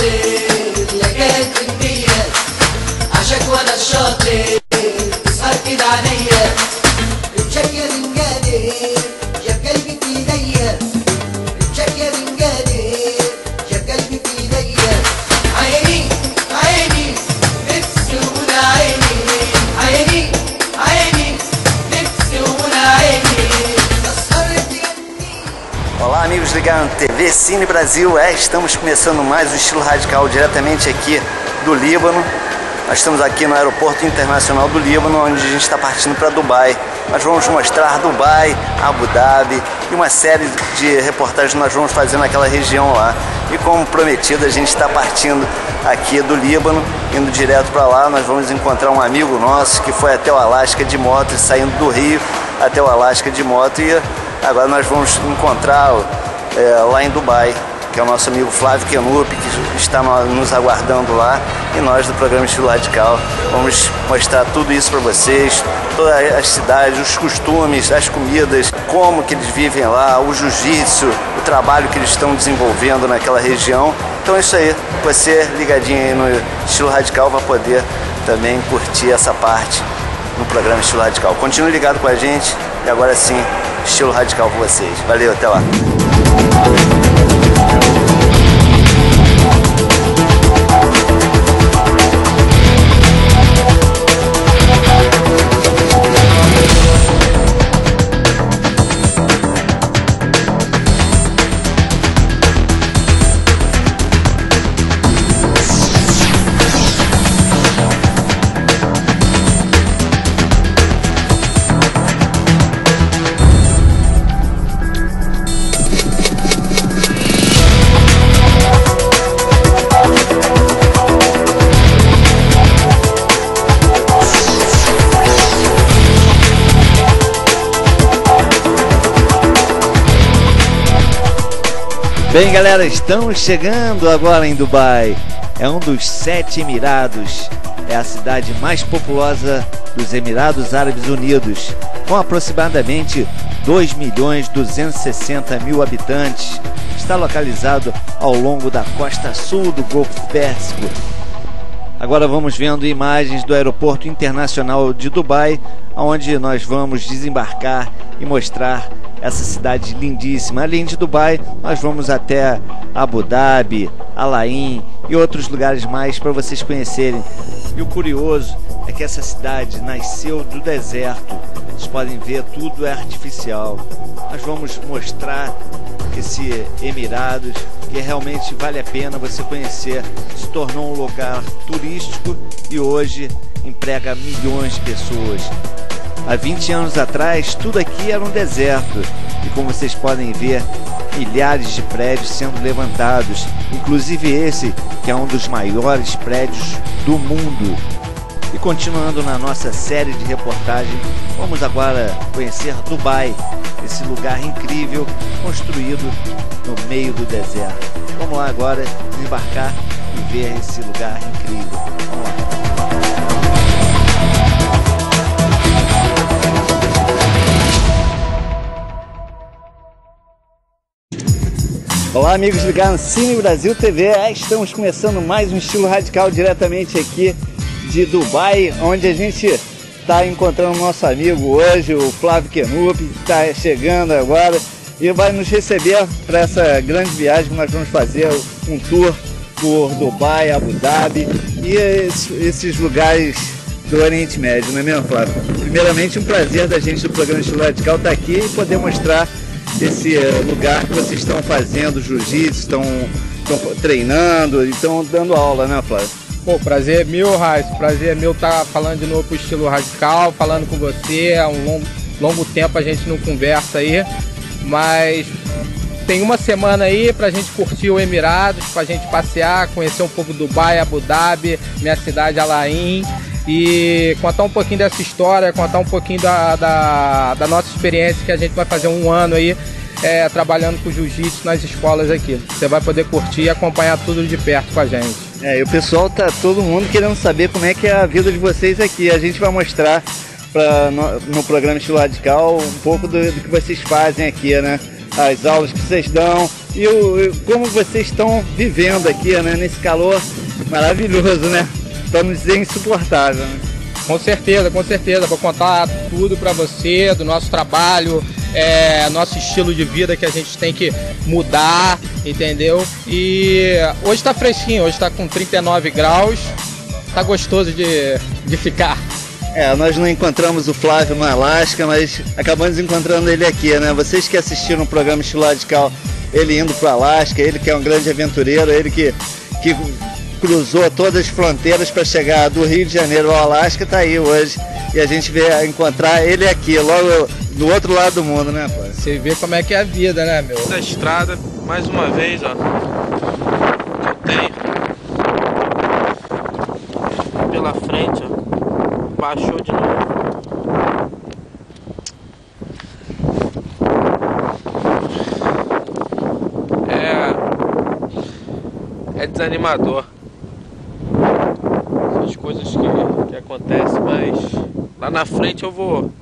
Bate TV Cine Brasil. É, estamos começando mais o estilo radical diretamente aqui do Líbano. Nós estamos aqui no Aeroporto Internacional do Líbano, onde a gente está partindo para Dubai. Nós vamos mostrar Dubai, Abu Dhabi e uma série de reportagens que nós vamos fazer naquela região lá. E como prometido, a gente está partindo aqui do Líbano, indo direto para lá. Nós vamos encontrar um amigo nosso que foi até o Alasca de moto, saindo do Rio até o Alasca de moto. E agora nós vamos encontrar é, lá em Dubai, que é o nosso amigo Flávio Kenup, que está nos aguardando lá, e nós do programa Estilo Radical vamos mostrar tudo isso para vocês, todas as cidades, os costumes, as comidas, como que eles vivem lá, o jiu-jitsu, o trabalho que eles estão desenvolvendo naquela região. Então é isso aí, você ligadinho aí no Estilo Radical vai poder também curtir essa parte no programa Estilo Radical. Continue ligado com a gente e agora sim, Estilo Radical com vocês. Valeu, até lá. Thank you. Bem, galera, estamos chegando agora em Dubai. É um dos sete Emirados. É a cidade mais populosa dos Emirados Árabes Unidos, com aproximadamente 2 milhões 260 mil habitantes. Está localizado ao longo da costa sul do Golfo Pérsico. Agora vamos vendo imagens do Aeroporto Internacional de Dubai, onde nós vamos desembarcar e mostrar essa cidade lindíssima. Além de Dubai, nós vamos até Abu Dhabi, Alain e outros lugares mais para vocês conhecerem. E o curioso é que essa cidade nasceu do deserto. Vocês podem ver, tudo é artificial. Nós vamos mostrar esse Emirados que realmente vale a pena você conhecer. Se tornou um lugar turístico e hoje emprega milhões de pessoas. Há 20 anos atrás, tudo aqui era um deserto e, como vocês podem ver, milhares de prédios sendo levantados, inclusive esse, que é um dos maiores prédios do mundo. E continuando na nossa série de reportagem, vamos agora conhecer Dubai, esse lugar incrível construído no meio do deserto. Vamos lá agora desembarcar e ver esse lugar incrível. Vamos lá. Olá, amigos ligados Cine Brasil TV. Estamos começando mais um estilo radical diretamente aqui de Dubai, onde a gente está encontrando nosso amigo hoje, o Flávio Kenup, que está chegando agora e vai nos receber para essa grande viagem que nós vamos fazer, um tour por Dubai, Abu Dhabi e esses lugares do Oriente Médio, não é mesmo, Flávio? Primeiramente, um prazer da gente do programa Estilo Radical estar tá aqui e poder mostrar esse eh, lugar que vocês estão fazendo jiu-jitsu, estão, estão treinando, estão dando aula, né, Flávio? Pô, prazer é meu, Raiz. Prazer é meu estar tá falando de novo pro estilo radical, falando com você. Há um longo, longo tempo a gente não conversa aí, mas tem uma semana aí pra gente curtir o Emirados, pra gente passear, conhecer um pouco Dubai, Abu Dhabi, minha cidade Alain e contar um pouquinho dessa história, contar um pouquinho da, da, da nossa experiência que a gente vai fazer um ano aí é, trabalhando com jiu-jitsu nas escolas aqui. Você vai poder curtir e acompanhar tudo de perto com a gente. É, e o pessoal tá todo mundo querendo saber como é que é a vida de vocês aqui. A gente vai mostrar pra, no, no programa Estilo Radical um pouco do, do, que vocês fazem aqui, né? As aulas que vocês dão e o, como vocês estão vivendo aqui, né? Nesse calor maravilhoso, né? para não dizer insuportável. Né? Com certeza, com certeza. Vou contar tudo para você do nosso trabalho, é, nosso estilo de vida que a gente tem que mudar, entendeu? E hoje está fresquinho, hoje está com 39 graus, tá gostoso de, de ficar. É, nós não encontramos o Flávio no Alasca, mas acabamos encontrando ele aqui, né? Vocês que assistiram o programa Estilo Radical ele indo para o Alasca, ele que é um grande aventureiro, ele que, que cruzou todas as fronteiras para chegar do Rio de Janeiro ao Alasca, está aí hoje. E a gente vê encontrar ele aqui, logo do outro lado do mundo, né, pai? Você vê como é que é a vida, né, meu? Da estrada, mais uma vez, ó. Que eu tenho. Pela frente, ó. Baixou de novo. É. É desanimador as coisas que, que acontecem, mas lá na frente eu vou.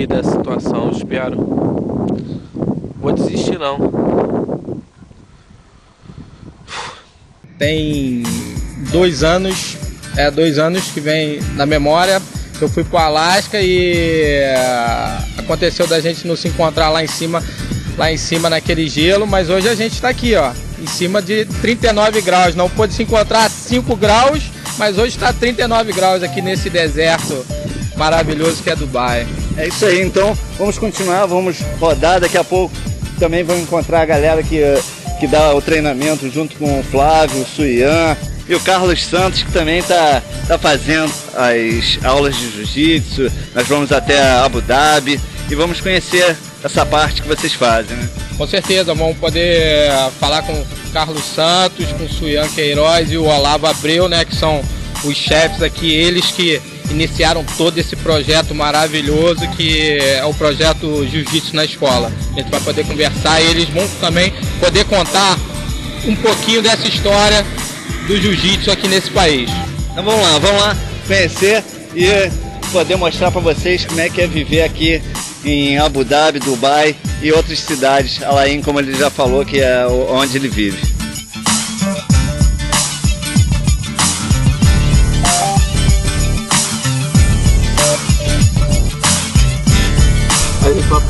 Rir dessa situação, espero. Vou desistir não. Tem dois anos, é dois anos que vem na memória. Eu fui pro Alasca e é, aconteceu da gente não se encontrar lá em cima lá em cima naquele gelo, mas hoje a gente está aqui, ó, em cima de 39 graus. Não pôde se encontrar a 5 graus, mas hoje está 39 graus aqui nesse deserto maravilhoso que é Dubai. É isso aí, então vamos continuar, vamos rodar daqui a pouco. Também vamos encontrar a galera que, que dá o treinamento junto com o Flávio, o Suian e o Carlos Santos, que também está tá fazendo as aulas de jiu-jitsu. Nós vamos até Abu Dhabi e vamos conhecer essa parte que vocês fazem, né? Com certeza, vamos poder eh, falar com Carlos Santos, com Suyan Queiroz e o Olavo Abreu, né, que são os chefes aqui, eles que iniciaram todo esse projeto maravilhoso que é o projeto Jiu-Jitsu na escola. A gente vai poder conversar e eles vão também poder contar um pouquinho dessa história do Jiu-Jitsu aqui nesse país. Então vamos lá, vamos lá conhecer e poder mostrar para vocês como é que é viver aqui em Abu Dhabi, Dubai e outras cidades, Alain, como ele já falou, que é onde ele vive.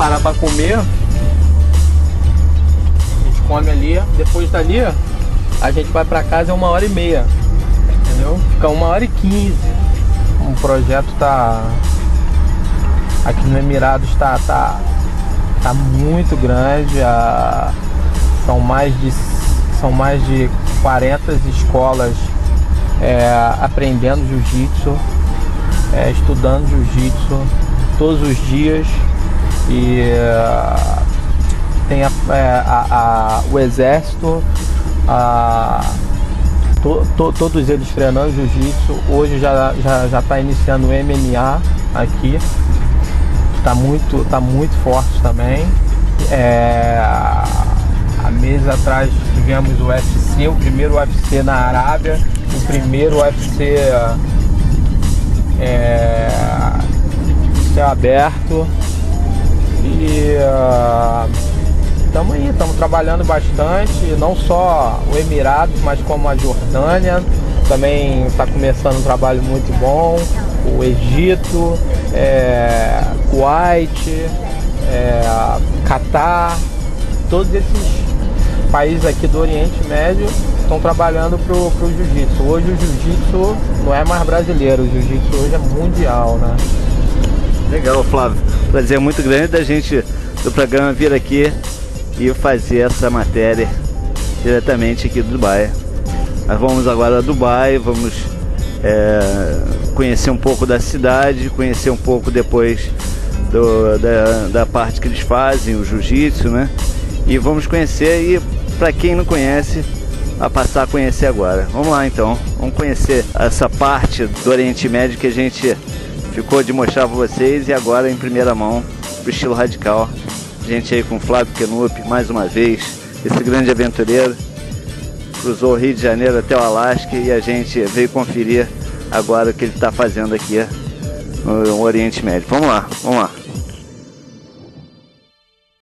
Parar para comer. A gente come ali, depois dali a gente vai para casa é uma hora e meia. Entendeu? Fica uma hora e quinze. O projeto tá aqui no Emirados está tá, tá muito grande. A, são, mais de, são mais de 40 escolas é, aprendendo jiu-jitsu, é, estudando jiu-jitsu todos os dias. E é, tem a, é, a, a, o exército, to, to, todos eles treinando jiu-jitsu. Hoje já está já, já tá iniciando o MMA aqui tá muito, tá muito forte também. É, há meses atrás tivemos o UFC, o primeiro UFC na Arábia, o primeiro UFC é, céu aberto. E estamos uh, aí, estamos trabalhando bastante, não só o Emirados, mas como a Jordânia. Também está começando um trabalho muito bom. O Egito, é, Kuwait, é, Catar, todos esses países aqui do Oriente Médio estão trabalhando para o jiu-jitsu. Hoje o jiu-jitsu não é mais brasileiro, o jiu-jitsu hoje é mundial, né? Legal, Flávio. Prazer muito grande da gente do programa vir aqui e fazer essa matéria diretamente aqui do Dubai. Nós vamos agora a Dubai, vamos é, conhecer um pouco da cidade, conhecer um pouco depois do, da, da parte que eles fazem, o jiu-jitsu, né? E vamos conhecer e para quem não conhece, a passar a conhecer agora. Vamos lá então, vamos conhecer essa parte do Oriente Médio que a gente ficou de mostrar para vocês e agora em primeira mão, pro estilo radical. A gente aí com Flávio Kenup mais uma vez, esse grande aventureiro, cruzou o Rio de Janeiro até o Alasca e a gente veio conferir agora o que ele está fazendo aqui no Oriente Médio. Vamos lá, vamos lá.